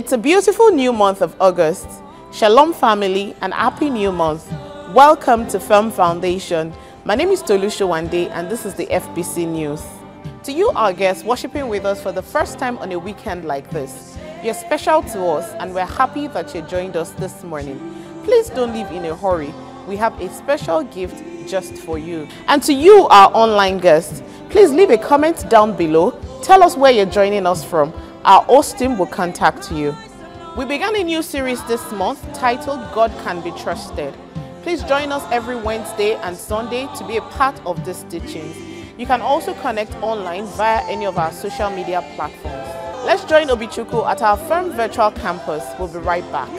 It's a beautiful new month of August. Shalom family and happy new month. Welcome to Firm Foundation. My name is Tolu Showande and this is the FBC News. To you, our guests, worshiping with us for the first time on a weekend like this, you're special to us and we're happy that you joined us this morning. Please don't leave in a hurry. We have a special gift just for you. And to you, our online guests, please leave a comment down below. Tell us where you're joining us from. Our host team will contact you. We began a new series this month titled God Can Be Trusted. Please join us every Wednesday and Sunday to be a part of these teachings. You can also connect online via any of our social media platforms. Let's join Obichuku at our Firm Virtual Campus. We'll be right back.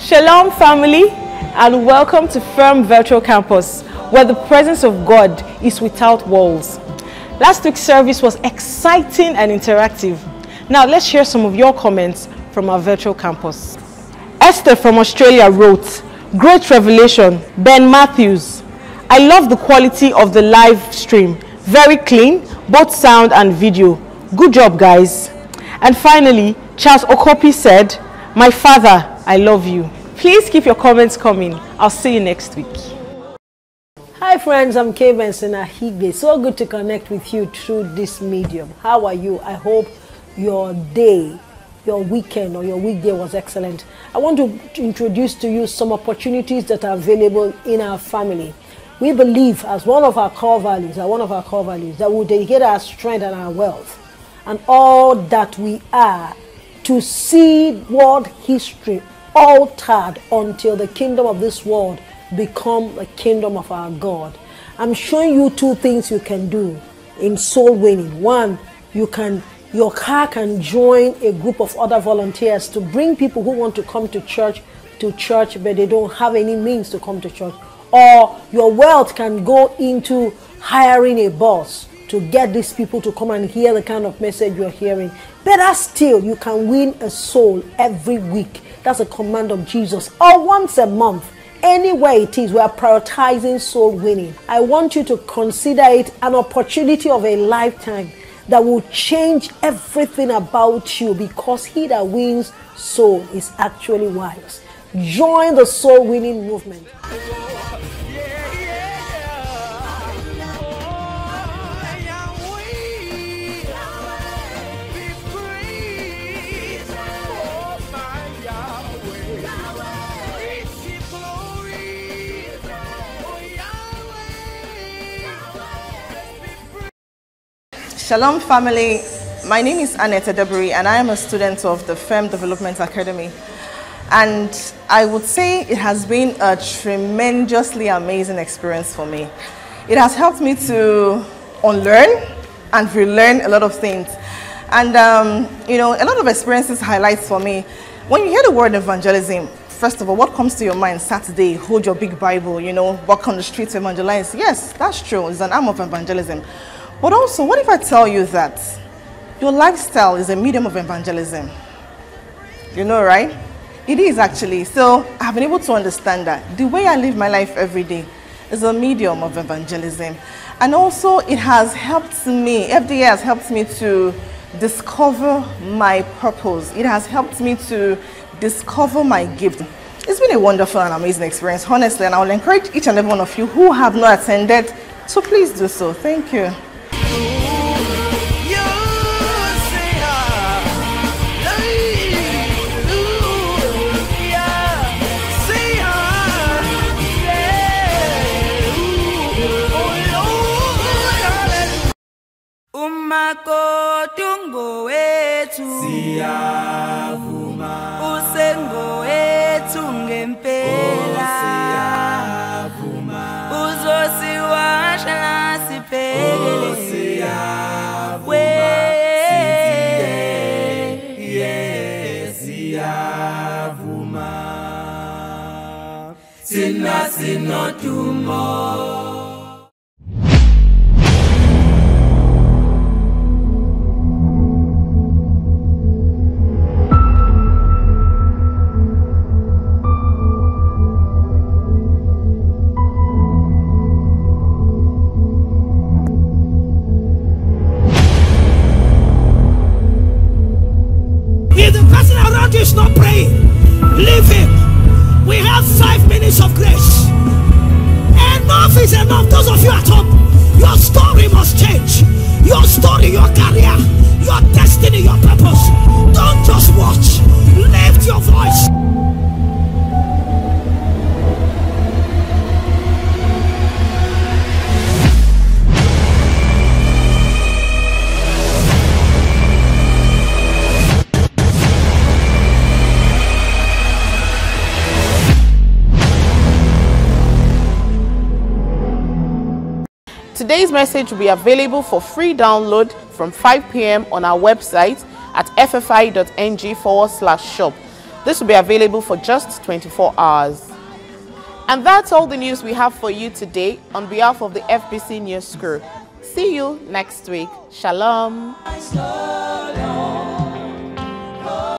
Shalom, family, and welcome to Firm Virtual Campus, where the presence of God is without walls. Last week's service was exciting and interactive. Now, let's share some of your comments from our virtual campus. Esther from Australia wrote, Great revelation, Ben Matthews. I love the quality of the live stream. Very clean, both sound and video. Good job, guys. And finally, Charles Okopi said, My father, I love you. Please keep your comments coming. I'll see you next week. Hi friends, I'm Kay Benson. So good to connect with you through this medium. How are you? I hope your day, your weekend or your weekday was excellent. I want to introduce to you some opportunities that are available in our family. We believe as one of our core values, one of our core values, that we dedicate our strength and our wealth and all that we are to see world history altered until the kingdom of this world become the kingdom of our God. I'm showing you two things you can do in soul winning. One, you can your car can join a group of other volunteers to bring people who want to come to church to church but they don't have any means to come to church or your wealth can go into hiring a bus to get these people to come and hear the kind of message you're hearing. Better still, you can win a soul every week. That's a command of Jesus. Or once a month. Anywhere it is, we are prioritizing soul winning. I want you to consider it an opportunity of a lifetime that will change everything about you because he that wins soul is actually wise. Join the soul winning movement. Shalom family. My name is Annette Debri and I am a student of the Firm Development Academy. And I would say it has been a tremendously amazing experience for me. It has helped me to unlearn and relearn a lot of things. And, um, you know, a lot of experiences highlights for me. When you hear the word evangelism, first of all, what comes to your mind? Saturday, hold your big Bible, you know, walk on the streets, evangelize. Yes, that's true. It's an arm of evangelism. But also, what if I tell you that your lifestyle is a medium of evangelism? You know, right? It is actually. So I've been able to understand that. The way I live my life every day is a medium of evangelism. And also, it has helped me, FDA has helped me to discover my purpose. It has helped me to discover my gift. It's been a wonderful and amazing experience, honestly, and I will encourage each and every one of you who have not attended to please do so. Thank you. Umakotungo wethu siyavuma. Usengo wethu ngempela thina sinodumo If the person around you is not praying, leave him. Today's message will be available for free download from 5 p.m. on our website at ffi.ng forward slash shop. This will be available for just 24 hours. And that's all the news we have for you today on behalf of the FBC News Crew. See you next week. Shalom.